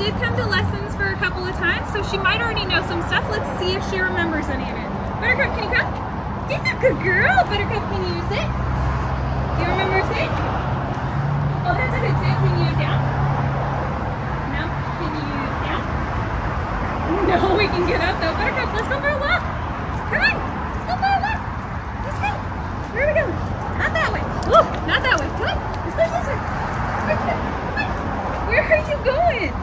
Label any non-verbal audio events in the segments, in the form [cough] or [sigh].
did come to lessons for a couple of times, so she might already know some stuff. Let's see if she remembers any of it. Buttercup, can you come? She's a good girl. Buttercup, can you sit? Do you remember sit? Oh, that's a good sit. Can you down? No? Can you down? No, [laughs] we can get up though. Buttercup, let's go for a walk. Come on. Let's go for a walk. Let's go. Where are we going? Not that way. Oh, not that way. Come on. Let's go this way. Where are you going?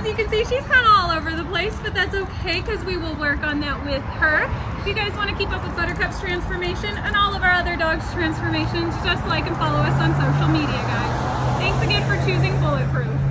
As you can see, she's kind of all over the place, but that's okay because we will work on that with her. If you guys want to keep up with Buttercup's transformation and all of our other dogs' transformations, just like and follow us on social media, guys. Thanks again for choosing Bulletproof.